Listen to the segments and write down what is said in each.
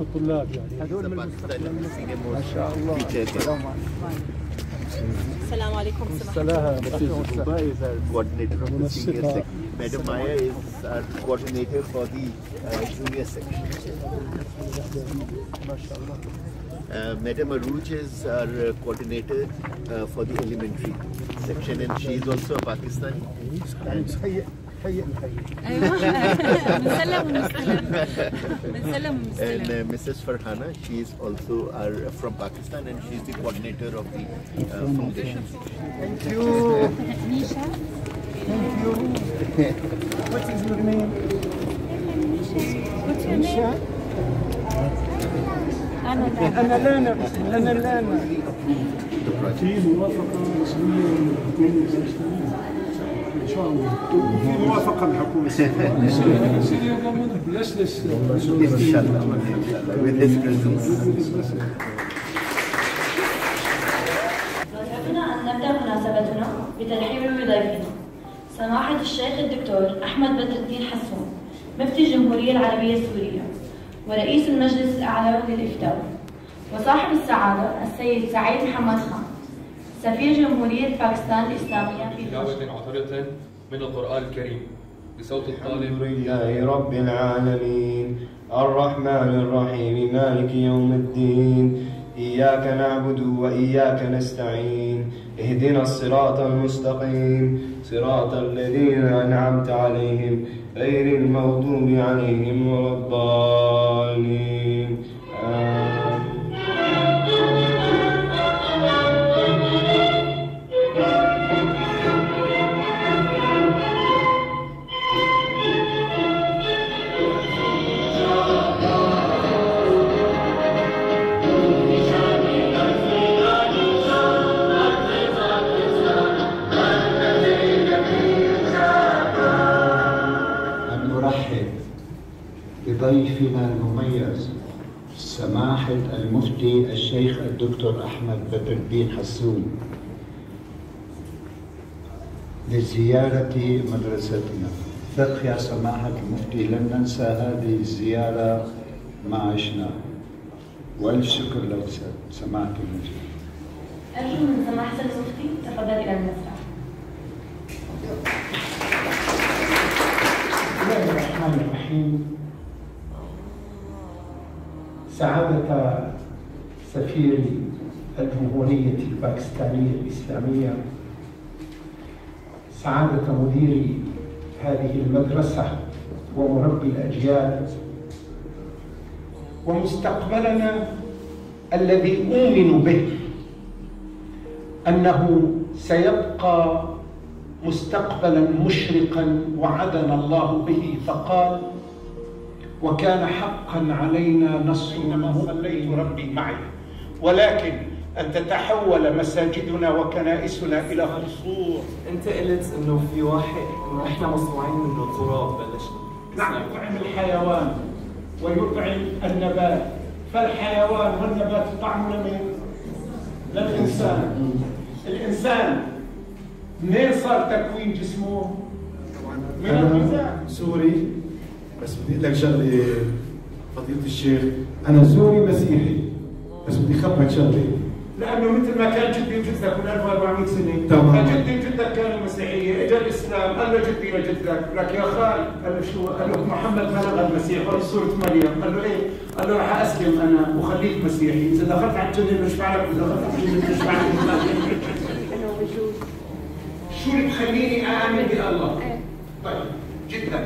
الطلاب يعني هذول من ما شاء الله السلام السلام عليكم السلام coordinator of the senior section. Madam Maya is our coordinator for the uh, junior section. ما شاء الله Uh, Madam Aruj is our uh, coordinator uh, for the elementary section and she is also a Pakistani. هيئ هيئ هيئ ايوه بنسلم ونستلم بنسلم And ونستلم uh, Mrs. Farhana, she is also our, from Pakistan and she is the coordinator of the uh, foundation. Thank you. نيشا Thank you. What is your name? What's your name? انا لا أنا لانا أنا لانا في موافقة رسمية من الحكومة الباكستانية إن شاء الله في موافقة من الحكومة سيدي بلاش أن نبدأ مناسبتنا بترحيب بضيفنا سماحة الشيخ الدكتور أحمد بدر الدين حسون مفتي الجمهورية العربية السورية ورئيس المجلس الأعلى للإفتاء وصاحب السعادة السيد سعيد محمد خان. سفير جمهورية باكستان الإسلامية في تلاوة عطرة من القرآن الكريم بصوت الطالب. الحمد لله رب العالمين الرحمن الرحيم مالك يوم الدين إياك نعبد وإياك نستعين اهدنا الصراط المستقيم صراط الذين أنعمت عليهم غير المغضوب عليهم ولا الضالين آمين بضيفنا المميز سماحة المفتي الشيخ الدكتور أحمد بدر الدين حسون. لزيارة مدرستنا. ثق يا سماحة المفتي لن ننسى هذه الزيارة ما عشنا وألف شكر لك سماحة المفتي. أرجو من سماحة المفتي تفضل إلى المسرح بسم الله الرحمن الرحيم. سعادة سفير الجمهورية الباكستانية الإسلامية سعادة مدير هذه المدرسة ومربي الأجيال ومستقبلنا الذي أؤمن به أنه سيبقى مستقبلا مشرقا وعدنا الله به فقال وكان حقا علينا نصر من صليت ربي معي. ولكن أن تتحول مساجدنا وكنائسنا إلى خصور أنت قلت إنه في واحد إنه إحنا مصنوعين من التراب بلشنا. نعم يطعم الحيوان ويطعم النبات. فالحيوان والنبات طعم لمن؟ للإنسان الإنسان منين صار تكوين جسمه؟ من الغذاء. سوري. بس بدي أقول لك شغلة فضيلة الشيخ أنا سوري مسيحي بس بدي أخبرك شغلة. لأنه مثل ما كان جدي وجدك من 1400 سنة تمام. فجدي وجدك كانوا مسيحية اجى الإسلام قال له جدي لجدك لك يا خال قال له شو؟ قال له محمد بلغ المسيح قال له سورة مريم. قال له إيه؟ قال له راح أسلم أنا وخليك مسيحي. إذا دخلت على الجنة بشفع لك واذا دخلت على الجنة بشفع لك شو اللي بخليني اامن بالله؟ طيب جدا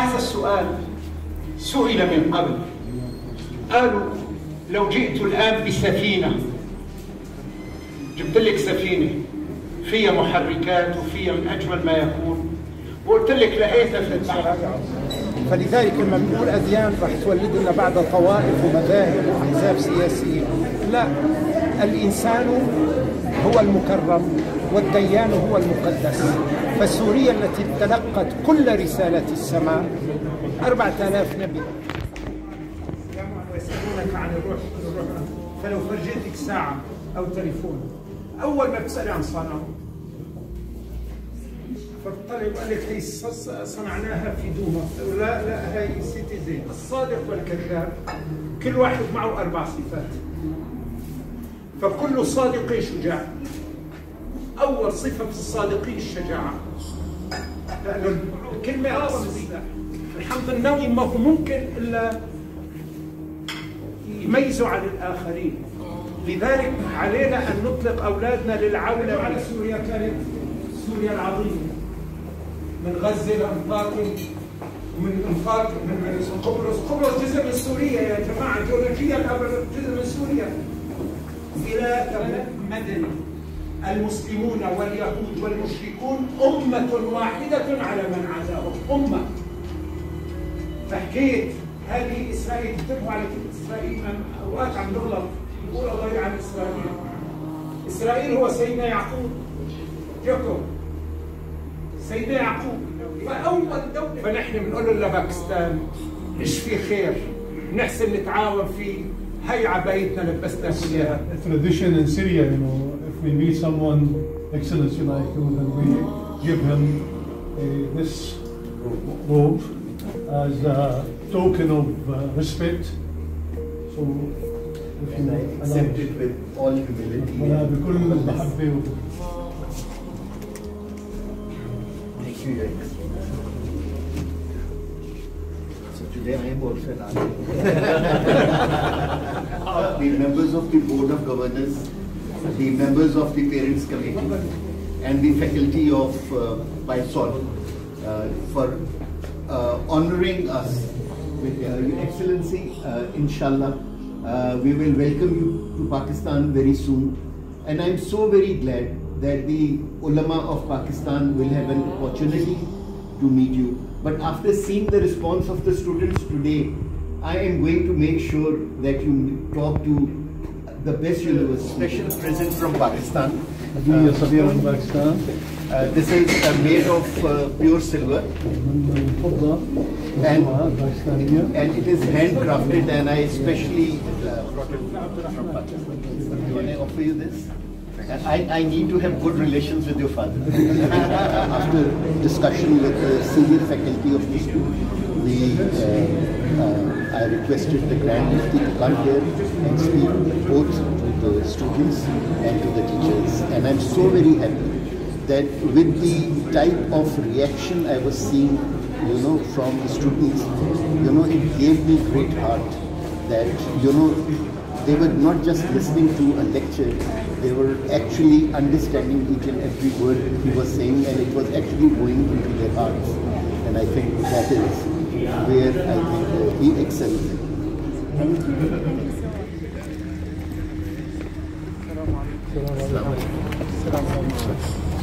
هذا السؤال سئل من قبل. قالوا لو جئت الآن بسفينة جبت لك سفينة فيها محركات وفيها من أجمل ما يكون وقلت لك لقيتها في البحر. فلذلك لما بنقول أديان رح تولد لنا بعد طوائف ومذاهب وأحزاب سياسية. لا الإنسان هو المكرم والديان هو المقدس. فسوريا التي تلقت كل رسالة السماء. أربعة آلاف نبي. ويسألونك عن الروح الروح. فلو فرجيتك ساعة أو تليفون أول ما تسأل عن صنم فالطالب قال لك هي صنعناها في دوما. لا لا هي سيتيزين الصادق والكذاب. كل واحد معه أربع صفات. فكل صادق شجاع أول صفة في الصادقين الشجاعة. لأنه الكلمة سلاح الحمض النووي ما هو ممكن إلا يميزوا عن الآخرين. لذلك علينا أن نطلق أولادنا للعولة. على سوريا كانت سوريا العظيمة. من غزة لانطاكيا ومن انطاكيا من قبرص. قبرص جزء من سوريا يا جماعة. جيولوجيا جزء من سوريا. إلى مدني. المسلمون واليهود والمشركون أمة واحدة على من عاداهم. أمة. فحكيت هذه إسرائيل انتبهوا على كلمة إسرائيل أوقات عم نغلط نقول الله يلعن إسرائيل. إسرائيل هو سيدنا يعقوب. جاكوب سيدنا يعقوب. فأول دولة. فنحن بنقول لباكستان إيش في خير. نحسن نتعاون فيه هي عبايتنا لبسنا فيها tradition in Syria, you we meet someone, Excellency like you, then we give him uh, this robe as a token of uh, respect. So, if and you I accept it with all humility. Thank you, Your So today I am also an artist. members of the Board of Governors the members of the Parents Committee, and the faculty of uh, Mysol uh, for uh, honoring us with uh, Your Excellency. Inshallah, uh, we will welcome you to Pakistan very soon. And I'm so very glad that the ulama of Pakistan will have an opportunity to meet you. But after seeing the response of the students today, I am going to make sure that you talk to the best university, special present from Pakistan. Uh, Pakistan. Uh, this is uh, made of uh, pure silver. And, and it is handcrafted and I especially uh, brought it from Pakistan. I offer you this? I, need to have good relations with your father. After discussion with the senior faculty of the school, we I requested the Grand Mufti to come here and speak both to the students and to the teachers. And I'm so very happy that with the type of reaction I was seeing, you know, from the students, you know, it gave me great heart that, you know, they were not just listening to a lecture, they were actually understanding each and every word he was saying and it was actually going into their hearts. And I think that is where I think he excelled. Thank you. Thank you so much. Assalamu alaikum.